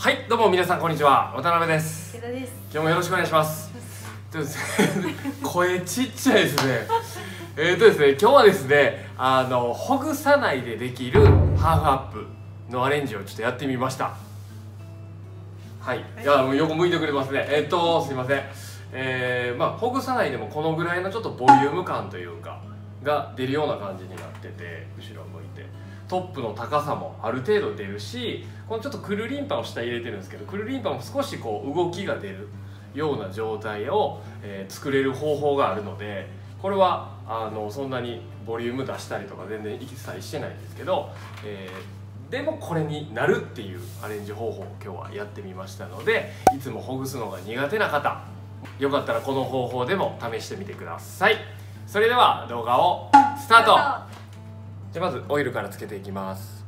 はいどうも皆さんこんにちは。渡辺です。今日もよろしくお願いします。声ちっちゃいですね。えーとですね今日はですねあのほぐさないでできるハーフアップのアレンジをちょっとやってみました。はい、い。やもう横向いてくれますね。えっ、とすいません。えー、まあほぐさないでもこのぐらいのちょっとボリューム感というかが出るような感じになってて後ろ向いてトップの高さもある程度出るしこのちょっとくるりんぱを下入れてるんですけどくるりんぱも少しこう動きが出るような状態を、えー作れる方法があるのでこれはあのそんなにボリューム出したりとか全然一切してないんですけど、えーでもこれになるっていうアレンジ方法を今日はやってみましたのでいつもほぐすのが苦手な方よかったらこの方法でも試してみてください。それでは動画をスタート。じゃまずオイルからつけていきます。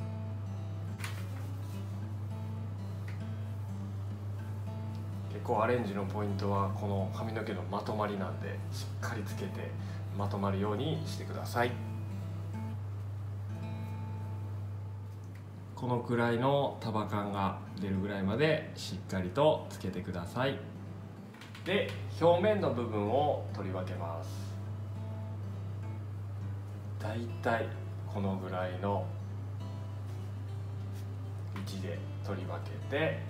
結構アレンジのポイントはこの髪の毛のまとまりなんでしっかりつけてまとまるようにしてください。このくらいの束感が出るぐらいまでしっかりとつけてください。で表面の部分を取り分けます。だいたいこのぐらいの位置で取り分けて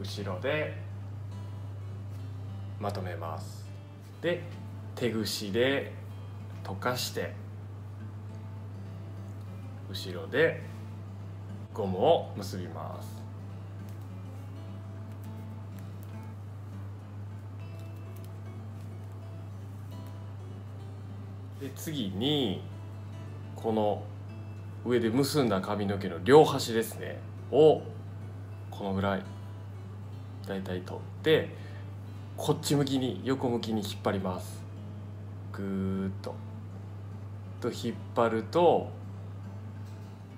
後ろでまとめます。で手ぐしで溶かして後ろでゴムを結びます。で次にこの上で結んだ髪の毛の両端ですね。をこのぐらいだいたい取ってこっち向きに横向きに引っ張ります。ぐーっと。と引っ張ると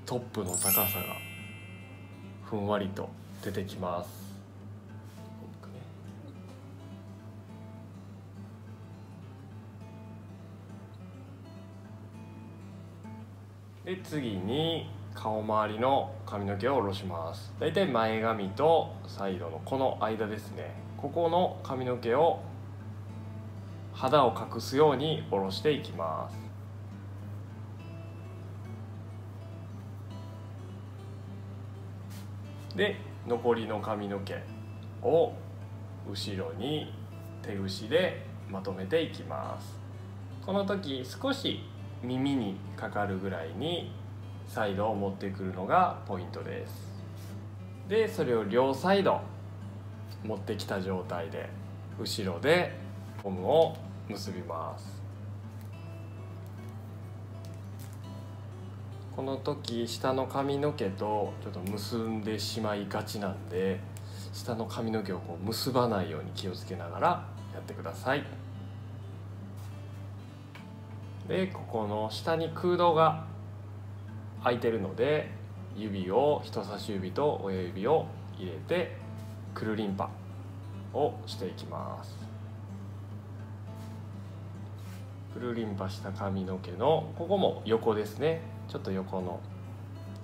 トップの高さがふんわりと出てきます。で次に顔周りの髪の毛を下ろします。だいたい前髪とサイドのこの間ですね。ここの髪の毛を肌を隠すように下ろしていきます。で残りの髪の毛を後ろに手ぐしでまとめていきます。この時少し耳にかかるぐらいにサイドを持ってくるのがポイントです。でそれを両サイド持ってきた状態で後ろでゴムを結びます。この時下の髪の毛とちょっと結んでしまいがちなんで下の髪の毛をこう結ばないように気をつけながらやってください。でここの下に空洞が空いてるので指を人差し指と親指を入れてくるりんぱをしていきます。くるりんぱした髪の毛のここも横ですね。ちょっと横の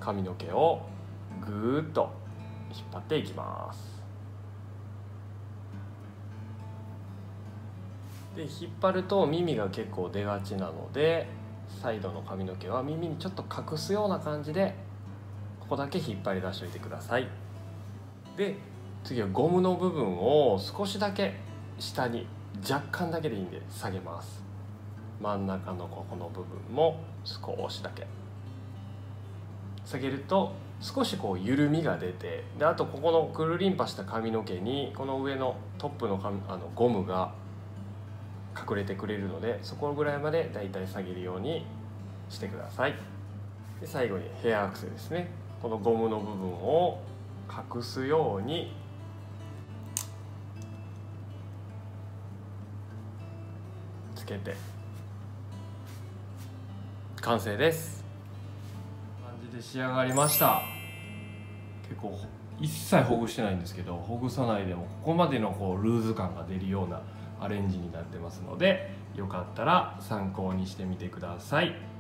髪の毛をぐーっと引っ張っていきます。で引っ張ると耳が結構出がちなのでサイドの髪の毛は耳にちょっと隠すような感じでここだけ引っ張り出しておいてください。で次はゴムの部分を少しだけ下に若干だけでいいんで下げます。真ん中のここの部分も少しだけ。下げると少しこう緩みが出てであとここのくるりんぱした髪の毛にこの上のトップの髪あのゴムが隠れてくれるのでそこぐらいまでだいたい下げるようにしてください。で最後にヘアアクセですね。このゴムの部分を隠すように。つけて。完成です。感じで仕上がりました。結構一切ほぐしてないんですけどほぐさないでもここまでのこうルーズ感が出るようなアレンジになってますのでよかったら参考にしてみてください。